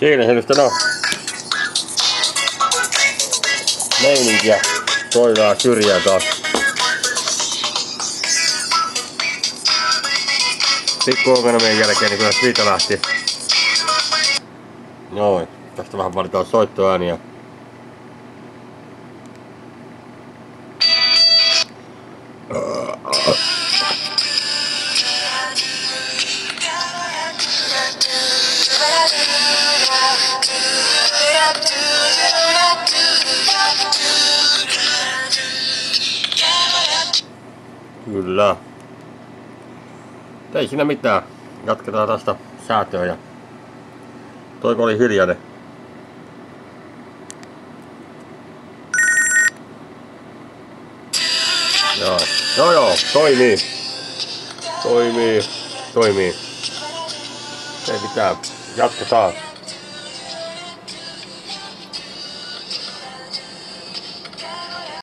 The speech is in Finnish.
Siinä se nyt on meininkiä. Toivaa syrjää taas. Pikku meidän jälkeen niin kyllä siitä lähti. Noin. Tästä vähän valitaan soittoääniä. Kyllä. Ei siinä mitään. Jatketaan tästä säätöä ja toiko oli hiljainen. Joo. Joo joo, toimii. Toimii. Toimii. Ei mitään. Jatketaan.